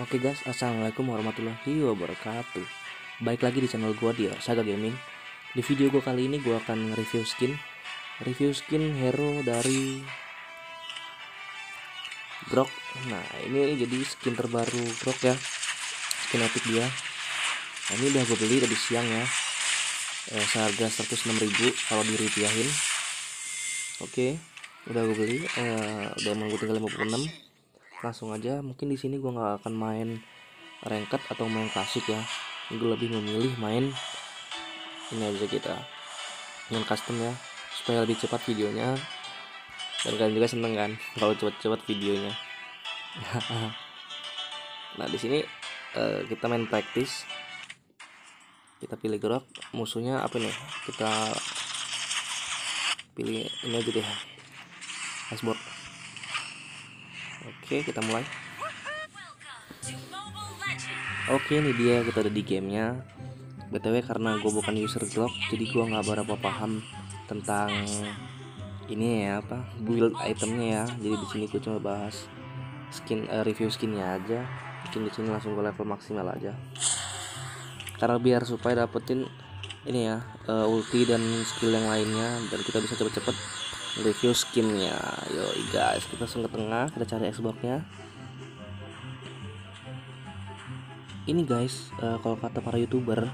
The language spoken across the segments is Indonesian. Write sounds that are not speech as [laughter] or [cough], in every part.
Oke guys, assalamualaikum warahmatullahi wabarakatuh. Baik lagi di channel gua di Saga Gaming. Di video gua kali ini gua akan review skin, review skin hero dari Grok. Nah ini jadi skin terbaru Grok ya, skin epic dia. Nah, ini udah gue beli tadi siang ya, eh, seharga 106.000 kalau dirupiahin. Oke, udah gue beli, eh, udah mau tinggal 56 langsung aja mungkin di sini gua nggak akan main ranked atau main klasik ya. Gue lebih memilih main ini aja kita dengan custom ya supaya lebih cepat videonya. Dan kalian juga seneng kan [laughs] kalau cepat-cepat videonya. [laughs] Nah di sini uh, kita main praktis. Kita pilih gerak musuhnya apa nih? Kita pilih ini aja deh dashboard Oke, kita mulai. Oke, ini dia kita ada di gamenya. btw karena gue bukan user Glock, jadi gue nggak berapa paham tentang ini ya apa build itemnya ya. Jadi di sini gue cuma bahas skin uh, review skinnya aja. Mungkin di sini langsung ke level maksimal aja. Karena biar supaya dapetin ini ya uh, ulti dan skill yang lainnya dan kita bisa cepet-cepet review skinnya. Yo guys kita langsung ke tengah kita cari Xboxnya. Ini guys uh, kalau kata para youtuber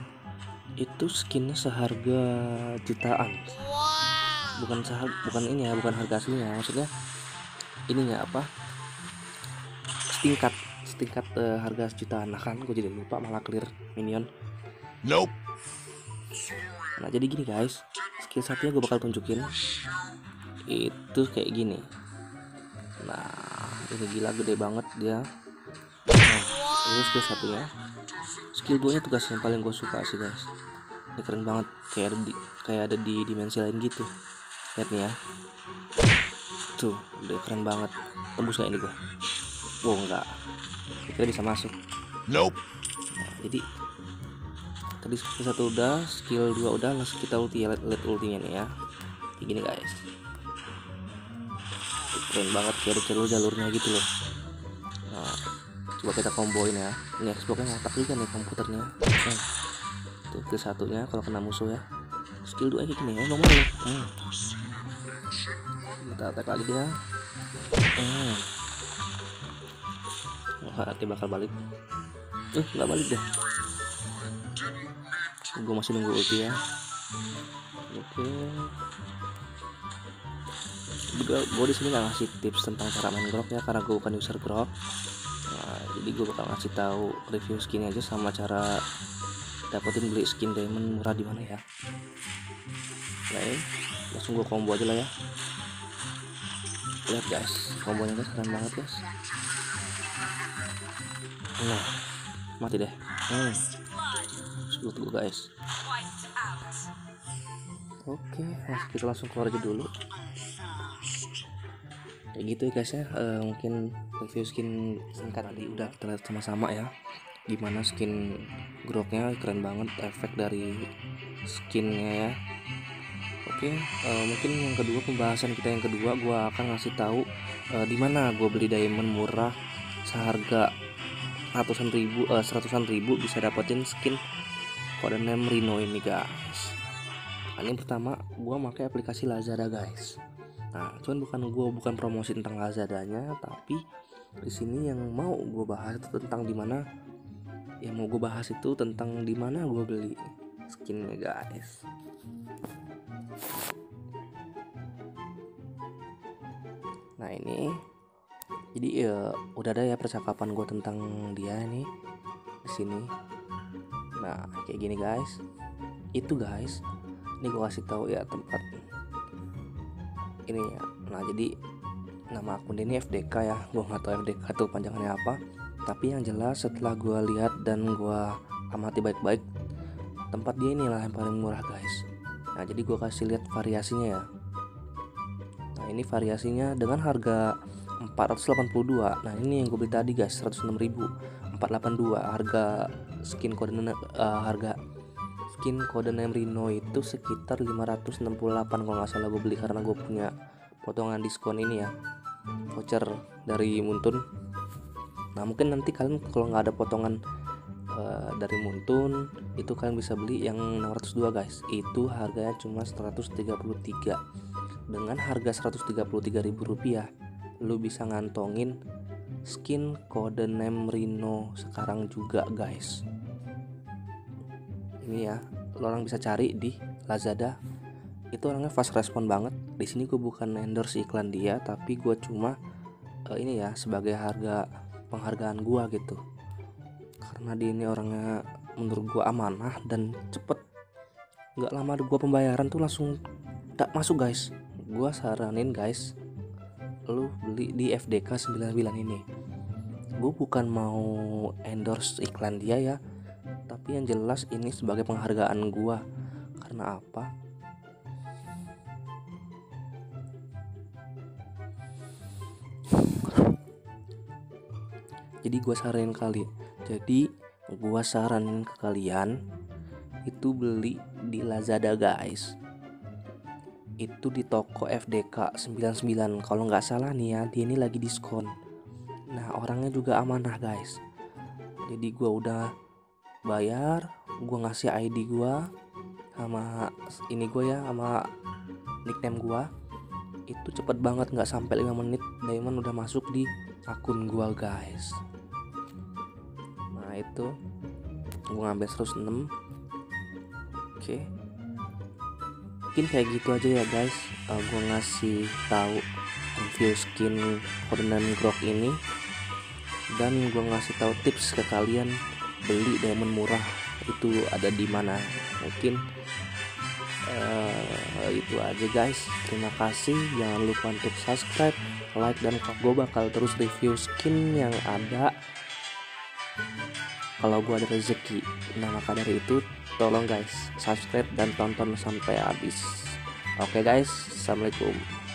itu skinnya seharga jutaan. Bukan seharga bukan ini ya bukan harga aslinya maksudnya ininya apa? Setingkat setingkat uh, harga jutaan nah kan gue jadi lupa malah clear minion. Nope. Nah jadi gini guys skill satunya gue bakal tunjukin itu kayak gini. Nah ini gila gede banget dia. Nah ini skill satunya. Skill 2 nya tugas yang paling gue suka sih guys. Ini keren banget. Kayak ada di kayak ada di dimensi lain gitu. Lihat nih ya. Tuh udah keren banget. Tembus kayak ini gue wow enggak kita bisa masuk. Nope. Nah, jadi tadi skill satu udah skill 2 udah langsung kita ulti ya. Lihat ultinya nih ya. Kayak gini guys keren banget kayak ada jalur-jalurnya gitu loh. Nah coba kita komboin ya. Ini Xboxnya ngotak juga nih komputernya. Nah, tuh ke satunya kalau kena musuh ya. Skill 2 kayak gini ya nomor loh hmm. kita attack lagi dia. Hmm. Wah, nanti bakal balik. Eh nggak balik deh. Gue masih nunggu ulti ya. Oke. okay juga gue di sini nggak ngasih tips tentang cara main grok ya karena gue bukan user grok. Nah, jadi gue bakal ngasih tahu review skin aja sama cara dapetin beli skin diamond murah di mana ya. Oke langsung gue combo aja lah ya. Lihat guys kombonya guys keren banget guys. Nah mati deh. Hmm. tunggu guys. Oke kita langsung keluar aja dulu gitu ya guys ya. Uh, mungkin review skin singkat tadi udah kita sama-sama ya. Gimana skin groknya keren banget efek dari skinnya ya. Oke uh, mungkin yang kedua pembahasan kita yang kedua gue akan ngasih tahu uh, di mana gue beli diamond murah seharga ratusan ribu uh, seratusan ribu bisa dapetin skin kode name Rino ini guys. Ini pertama gue pakai aplikasi Lazada guys Nah, cuman bukan gue bukan promosi tentang Lazadanya, tapi di sini yang mau gue bahas itu tentang di mana yang mau gue bahas itu tentang di mana gue beli skinnya guys. Nah ini jadi ya udah ada ya percakapan gue tentang dia nih di sini. Nah kayak gini guys, itu guys, ini gue kasih tahu ya tempat ini ya. Nah jadi nama akun ini FDK ya. Gue nggak tahu FDK itu panjangannya apa. Tapi yang jelas setelah gue lihat dan gue amati baik-baik tempat dia inilah yang paling murah guys. Nah jadi gue kasih lihat variasinya ya. Nah ini variasinya dengan harga 482 nah ini yang gue beli tadi guys 106.000 482 harga skin kode uh, harga skin kode name Rino itu sekitar 568 kalau nggak salah gue beli karena gue punya potongan diskon ini ya voucher dari Muntun. Nah mungkin nanti kalian kalau nggak ada potongan uh, dari Muntun itu kalian bisa beli yang 602 guys. Itu harganya cuma 133 dengan harga 133 ribu rupiah lu bisa ngantongin skin kode name Rino sekarang juga guys ini ya lo orang bisa cari di Lazada. Itu orangnya fast respon banget. Di sini gue bukan endorse iklan dia tapi gue cuma uh, ini ya sebagai harga penghargaan gue gitu. Karena dia ini orangnya menurut gue amanah dan cepet. Nggak lama gue pembayaran tuh langsung tak masuk guys. Gue saranin guys lu beli di FDK 99 ini. Gue bukan mau endorse iklan dia ya tapi yang jelas ini sebagai penghargaan gue karena apa? Jadi gue saranin kali jadi gue saranin ke kalian itu beli di Lazada guys. Itu di toko FDK 99 kalau nggak salah nih ya dia ini lagi diskon. Nah orangnya juga amanah guys. Jadi gue udah bayar gue ngasih ID gue sama ini gue ya sama nickname gue itu cepet banget nggak sampai 5 menit diamond udah masuk di akun gue guys. Nah itu gue ngambil 106 oke. Okay mungkin kayak gitu aja ya guys. Uh, gue ngasih tahu review skin Conan Grok ini. Dan gue ngasih tahu tips ke kalian beli diamond murah itu ada di mana? Mungkin uh, itu aja guys. Terima kasih. Jangan lupa untuk subscribe like dan gue bakal terus review skin yang ada. Kalau gue ada rezeki nah maka dari itu tolong guys subscribe dan tonton sampai habis. Oke okay guys. Assalamualaikum